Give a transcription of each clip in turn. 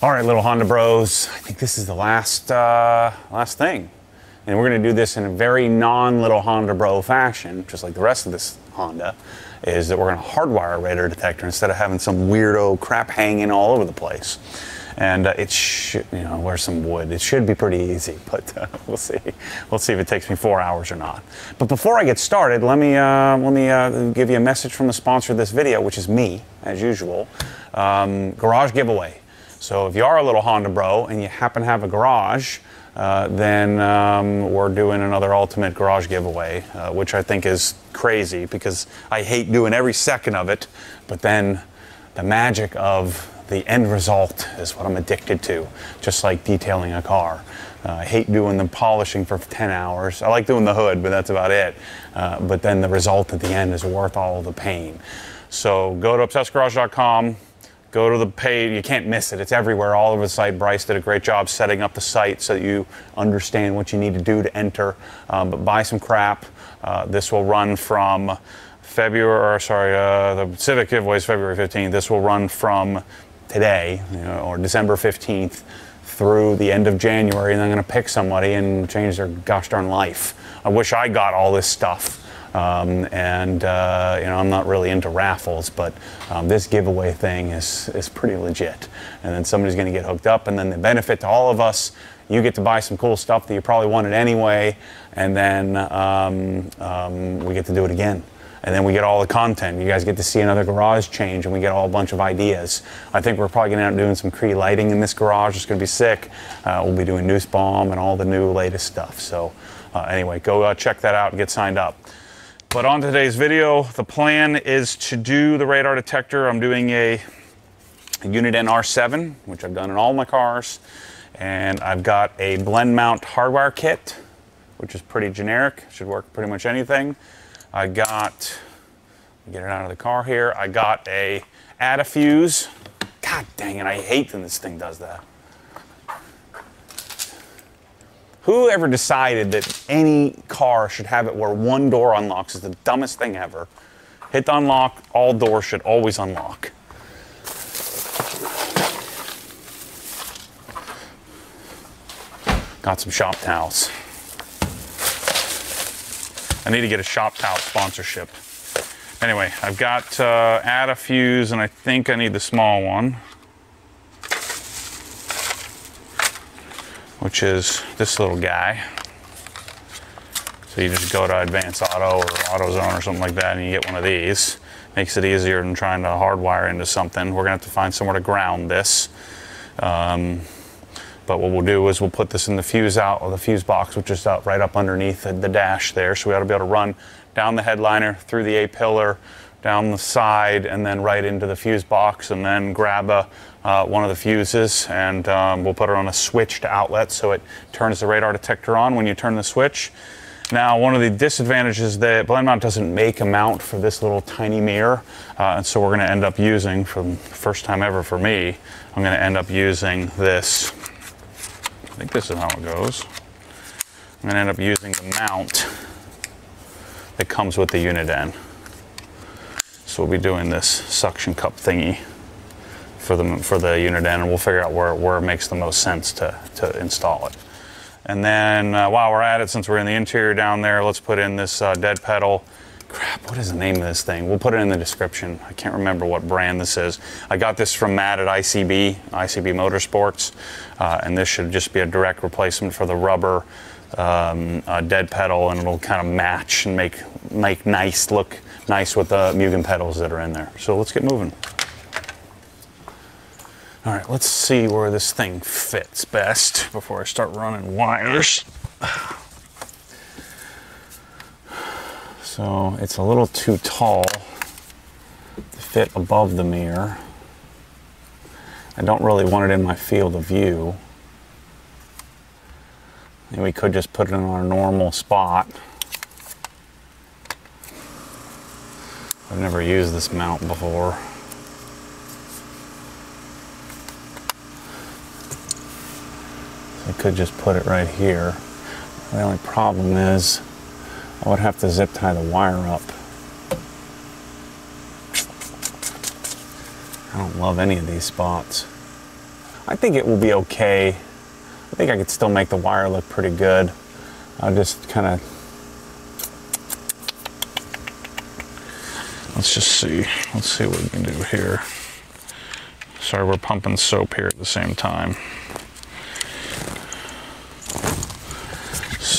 All right, little Honda Bros. I think this is the last uh, last thing, and we're going to do this in a very non-little Honda Bro fashion, just like the rest of this Honda. Is that we're going to hardwire a radar detector instead of having some weirdo crap hanging all over the place. And uh, it should, you know, where's some wood? It should be pretty easy, but uh, we'll see. We'll see if it takes me four hours or not. But before I get started, let me uh, let me uh, give you a message from the sponsor of this video, which is me, as usual. Um, garage giveaway. So if you are a little Honda bro and you happen to have a garage, uh, then um, we're doing another ultimate garage giveaway, uh, which I think is crazy because I hate doing every second of it, but then the magic of the end result is what I'm addicted to, just like detailing a car. Uh, I hate doing the polishing for 10 hours. I like doing the hood, but that's about it. Uh, but then the result at the end is worth all the pain. So go to obsessedgarage.com, go to the page. You can't miss it. It's everywhere, all over the site. Bryce did a great job setting up the site so that you understand what you need to do to enter. Um, but buy some crap. Uh, this will run from February, or sorry, uh, the Civic giveaway is February 15th. This will run from today, you know, or December 15th through the end of January, and I'm going to pick somebody and change their gosh darn life. I wish I got all this stuff. Um, and uh, you know, I'm not really into raffles, but um, this giveaway thing is is pretty legit. And then somebody's going to get hooked up, and then the benefit to all of us, you get to buy some cool stuff that you probably wanted anyway, and then um, um we get to do it again and then we get all the content. You guys get to see another garage change, and we get all a bunch of ideas. I think we're probably going to end up doing some Cree lighting in this garage. It's going to be sick. Uh, we'll be doing Nussbaum and all the new latest stuff. So uh, anyway, go uh, check that out and get signed up. But on today's video, the plan is to do the radar detector. I'm doing a, a Uniden R7, which I've done in all my cars. And I've got a Blendmount hardwire kit, which is pretty generic. Should work pretty much anything. I got, get it out of the car here. I got a add a fuse. God dang it, I hate when this thing does that. Who ever decided that any car should have it where one door unlocks is the dumbest thing ever. Hit the unlock, all doors should always unlock. Got some shop towels. I need to get a shop towel sponsorship. Anyway, I've got uh, add a fuse and I think I need the small one. Which is this little guy. So you just go to Advanced Auto or AutoZone or something like that and you get one of these. Makes it easier than trying to hardwire into something. We're gonna have to find somewhere to ground this. Um, but what we'll do is we'll put this in the fuse out, or the fuse box, which is out right up underneath the, the dash there. So we ought to be able to run down the headliner, through the A-pillar, down the side, and then right into the fuse box, and then grab a, uh, one of the fuses, and um, we'll put it on a switched outlet so it turns the radar detector on when you turn the switch. Now, one of the disadvantages that Blendmount doesn't make a mount for this little tiny mirror, uh, and so we're going to end up using, for the first time ever for me, I'm going to end up using this I think this is how it goes. I'm gonna end up using the mount that comes with the Uniden. So we'll be doing this suction cup thingy for the, for the Uniden and we'll figure out where, where it makes the most sense to, to install it. And then uh, while we're at it, since we're in the interior down there, let's put in this uh, dead pedal crap, what is the name of this thing? We'll put it in the description. I can't remember what brand this is. I got this from Matt at ICB, ICB Motorsports, uh, and this should just be a direct replacement for the rubber um, uh, dead pedal, and it'll kind of match and make make nice look nice with the Mugen pedals that are in there. So let's get moving. All right, let's see where this thing fits best before I start running wires. So it's a little too tall to fit above the mirror. I don't really want it in my field of view. And we could just put it in our normal spot. I've never used this mount before. So I could just put it right here. The only problem is I would have to zip tie the wire up. I don't love any of these spots. I think it will be okay. I think I could still make the wire look pretty good. I'll just kind of let's just see. Let's see what we can do here. Sorry, we're pumping soap here at the same time.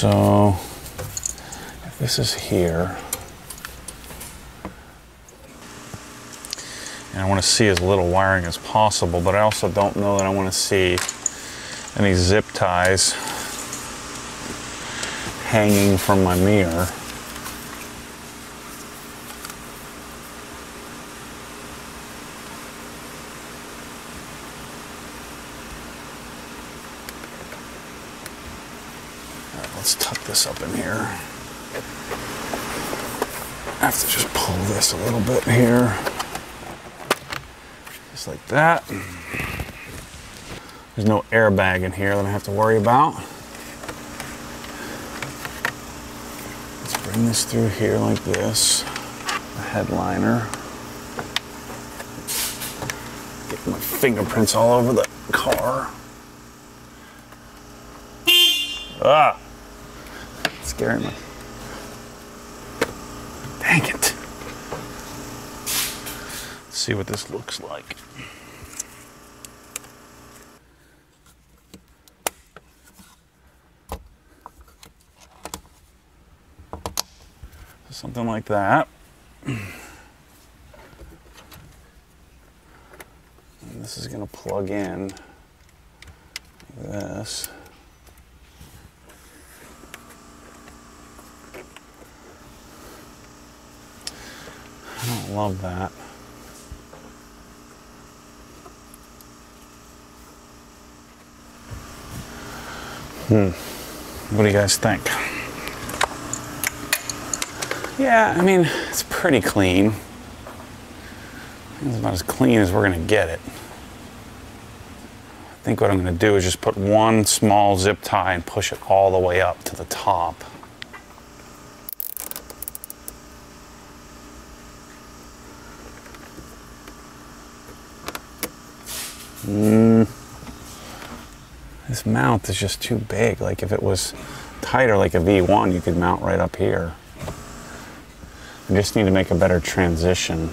So if this is here, and I want to see as little wiring as possible, but I also don't know that I want to see any zip ties hanging from my mirror. All right, let's tuck this up in here. I have to just pull this a little bit here. Just like that. There's no airbag in here that I have to worry about. Let's bring this through here like this. The headliner. Get my fingerprints all over the car. Ah! Scaring me. Dang it. Let's see what this looks like. Something like that. And this is going to plug in this. I love that. Hmm. What do you guys think? Yeah, I mean, it's pretty clean. It's about as clean as we're gonna get it. I think what I'm gonna do is just put one small zip tie and push it all the way up to the top. Mm. This mount is just too big. Like if it was tighter like a V1, you could mount right up here. I just need to make a better transition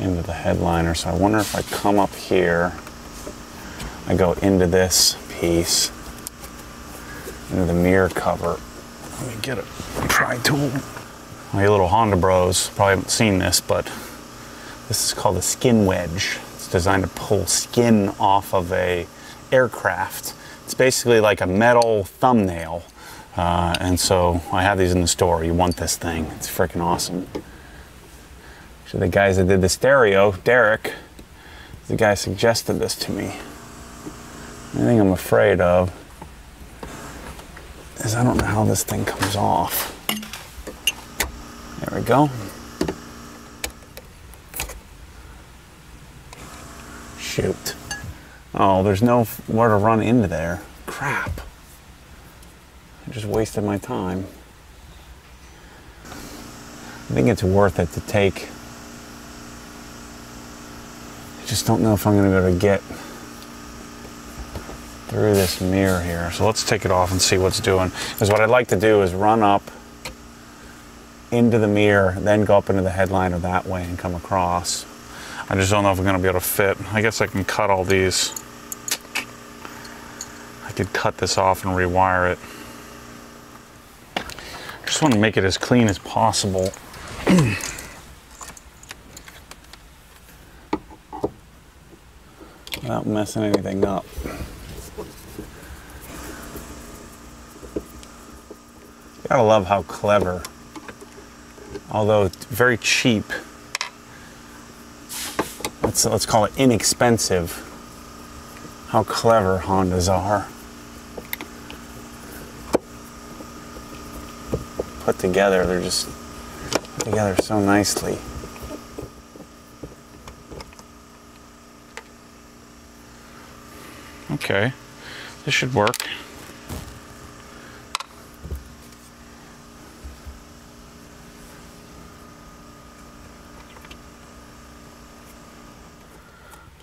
into the headliner. So I wonder if I come up here, I go into this piece, into the mirror cover. Let me get a pry tool. My little Honda bros probably haven't seen this, but this is called a skin wedge. It's designed to pull skin off of a aircraft. It's basically like a metal thumbnail uh, and so I have these in the store. You want this thing. It's freaking awesome. So the guys that did the stereo, Derek, the guy suggested this to me. The thing I'm afraid of is I don't know how this thing comes off. There we go. Shoot. Oh, there's no where to run into there. Crap. I just wasted my time. I think it's worth it to take. I just don't know if I'm going to be able to get through this mirror here. So let's take it off and see what's doing. Because what I'd like to do is run up into the mirror, then go up into the headliner that way and come across. I just don't know if I'm going to be able to fit. I guess I can cut all these. I could cut this off and rewire it just want to make it as clean as possible. Without messing anything up. Gotta love how clever, although very cheap, let's, let's call it inexpensive, how clever Hondas are. put together. They're just put together so nicely. Okay, this should work.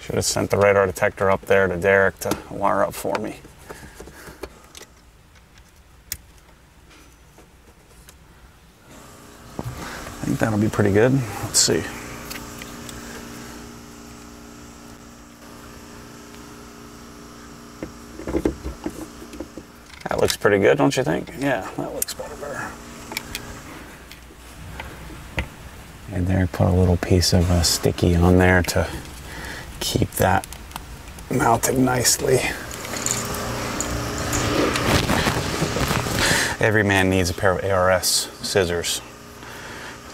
Should have sent the radar detector up there to Derek to wire up for me. I think that'll be pretty good. Let's see. That looks pretty good, don't you think? Yeah, that looks better. And there, put a little piece of uh, sticky on there to keep that mounted nicely. Every man needs a pair of ARS scissors.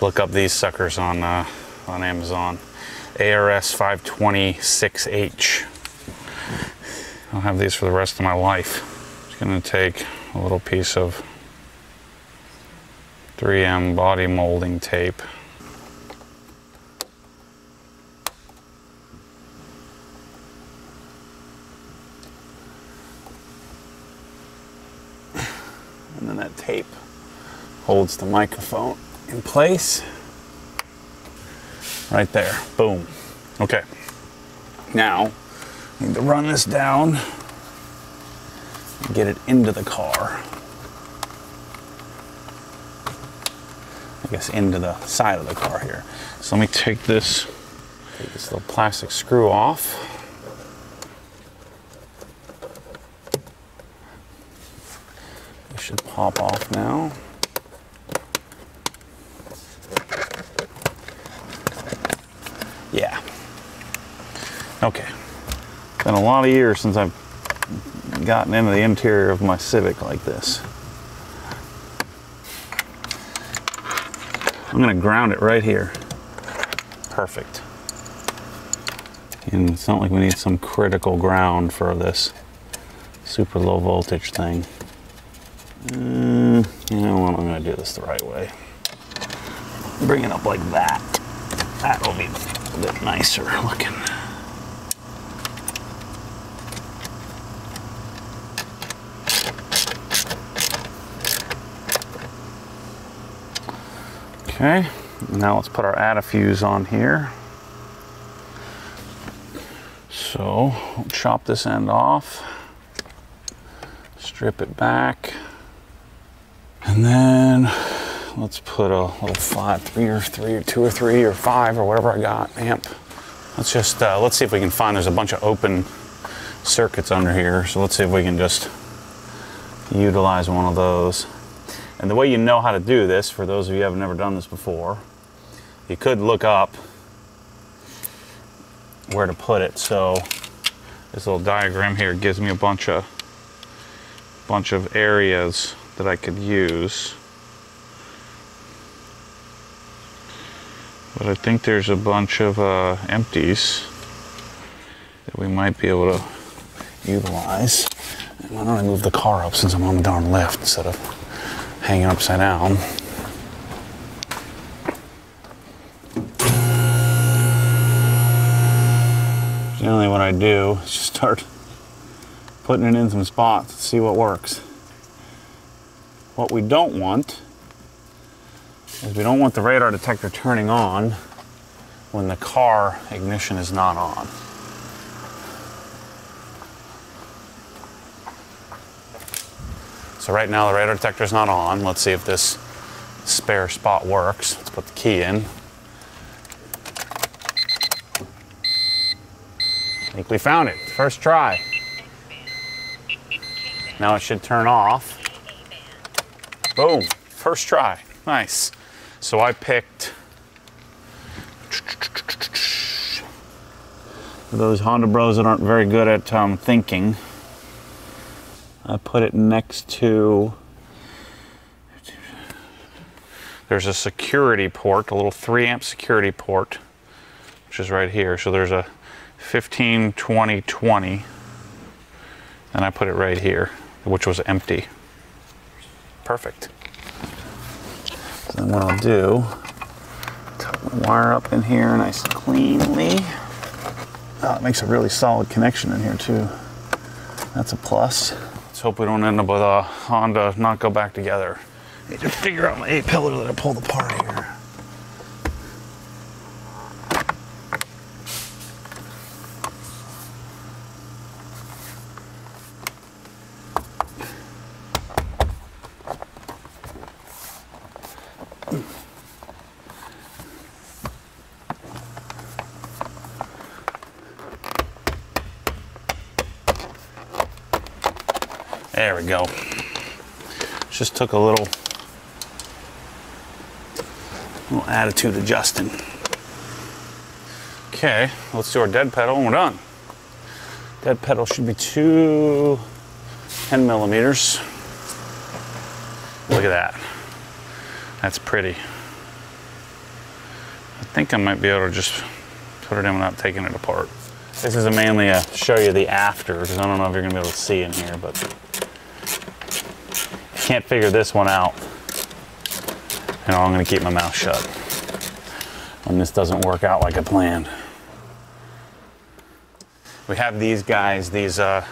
Look up these suckers on uh, on Amazon. ARS 526H. I'll have these for the rest of my life. Just gonna take a little piece of 3M body molding tape. And then that tape holds the microphone in place. Right there, boom. Okay. Now, I need to run this down and get it into the car. I guess into the side of the car here. So let me take this, take this little plastic screw off. This should pop off now. Yeah. Okay. Been a lot of years since I've gotten into the interior of my Civic like this. I'm gonna ground it right here. Perfect. And it's not like we need some critical ground for this super low voltage thing. Mm, you know what, I'm gonna do this the right way. Bring it up like that. That'll be a bit nicer looking. Okay, now let's put our Adafuse on here. So, we'll chop this end off, strip it back, and then let's put a little five, three or three or two or three or five or whatever I got amp. Let's just, uh, let's see if we can find, there's a bunch of open circuits under here. So let's see if we can just utilize one of those. And the way you know how to do this, for those of you who have never done this before, you could look up where to put it. So this little diagram here gives me a bunch of bunch of areas that I could use. But I think there's a bunch of uh, empties that we might be able to utilize. Why don't I move the car up since I'm on the darn left instead of hanging upside down. Generally what I do is just start putting it in some spots see what works. What we don't want is we don't want the radar detector turning on when the car ignition is not on. So right now the radar detector is not on. Let's see if this spare spot works. Let's put the key in. I think we found it. First try. Now it should turn off. Boom. First try. Nice. So I picked for those Honda bros that aren't very good at um, thinking. I put it next to there's a security port, a little 3 amp security port, which is right here. So there's a 15, 20, 20. And I put it right here, which was empty. Perfect. So then what I'll do, tuck the wire up in here nice and cleanly. Oh, it makes a really solid connection in here too. That's a plus. Let's hope we don't end up with a Honda not go back together. I Need to figure out my A-pillar that I pulled apart here. There go. Just took a little, little attitude adjusting. Okay, let's do our dead pedal and we're done. Dead pedal should be two 10 millimeters. Look at that. That's pretty. I think I might be able to just put it in without taking it apart. This is mainly a show you the after because I don't know if you're gonna be able to see in here, but can't figure this one out. and I'm gonna keep my mouth shut when this doesn't work out like I planned. We have these guys, these uh,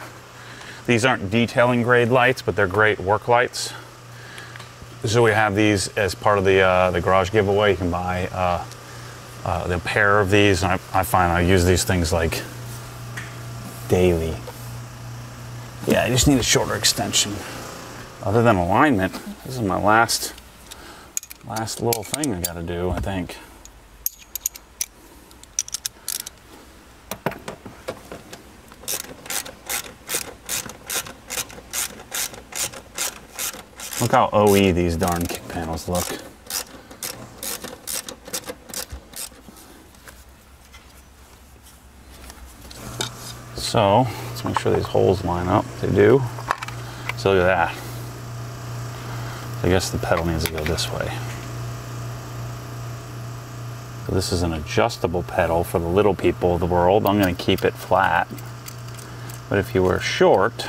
these aren't detailing grade lights, but they're great work lights. So we have these as part of the uh, the garage giveaway. You can buy uh, uh, the pair of these, and I, I find I use these things like daily. Yeah, I just need a shorter extension. Other than alignment, this is my last last little thing I got to do. I think. Look how OE these darn kick panels look. So, let's make sure these holes line up. They do. So look at that. I guess the pedal needs to go this way. So this is an adjustable pedal for the little people of the world. I'm going to keep it flat. But if you were short,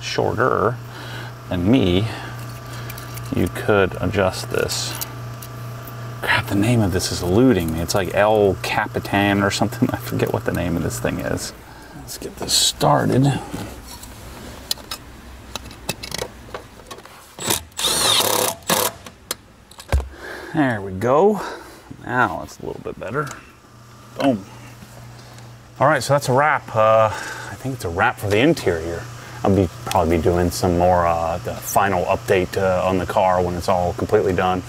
shorter than me, you could adjust this. Crap, the name of this is eluding me. It's like El Capitan or something. I forget what the name of this thing is. Let's get this started. There we go. Now it's a little bit better. Boom. All right, so that's a wrap. Uh, I think it's a wrap for the interior. I'll be probably be doing some more uh, the final update uh, on the car when it's all completely done.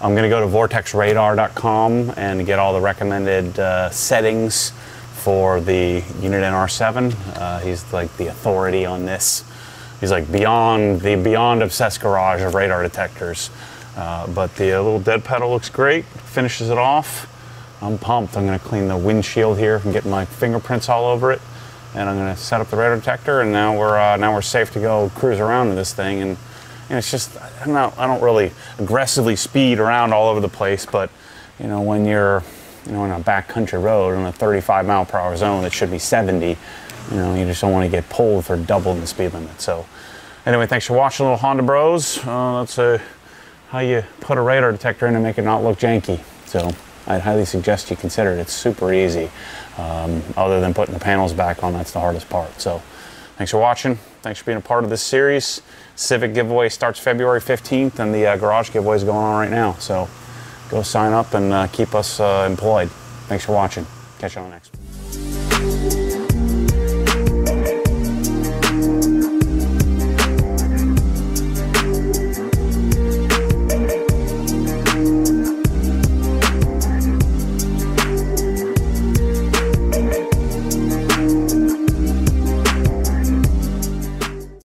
I'm going to go to vortexradar.com and get all the recommended uh, settings for the Uniden R7. Uh, he's like the authority on this. He's like beyond the beyond obsessed garage of radar detectors. Uh, but the uh, little dead pedal looks great. Finishes it off. I'm pumped. I'm going to clean the windshield here and get my fingerprints all over it and I'm going to set up the radar detector, and now we're uh, now we're safe to go cruise around in this thing. And, and it's just I'm not I don't really aggressively speed around all over the place, but you know when you're you know on a backcountry road on a 35 mile per hour zone that should be 70, you know you just don't want to get pulled for doubling the speed limit. So anyway, thanks for watching, little Honda Bros. Uh, that's uh, how you put a radar detector in and make it not look janky. So. I'd highly suggest you consider it. It's super easy. Um, other than putting the panels back on, that's the hardest part. So thanks for watching. Thanks for being a part of this series. Civic giveaway starts February 15th, and the uh, garage giveaway is going on right now. So go sign up and uh, keep us uh, employed. Thanks for watching. Catch you on the next one.